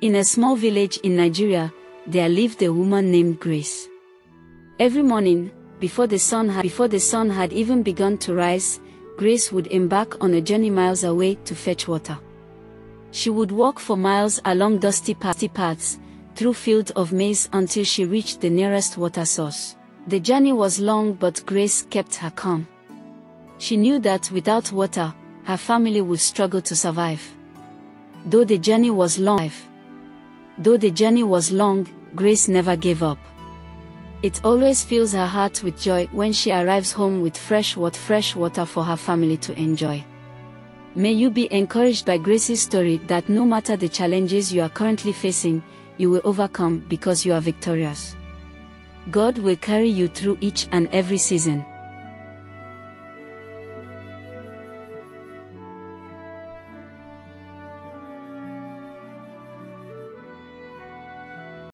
In a small village in Nigeria, there lived a woman named Grace. Every morning, before the sun had, before the sun had even begun to rise, Grace would embark on a journey miles away to fetch water. She would walk for miles along dusty paths, through fields of maize until she reached the nearest water source. The journey was long but Grace kept her calm. She knew that without water, her family would struggle to survive. Though the journey was long, though the journey was long, Grace never gave up. It always fills her heart with joy when she arrives home with fresh fresh water for her family to enjoy. May you be encouraged by Grace's story that no matter the challenges you are currently facing, you will overcome because you are victorious. God will carry you through each and every season.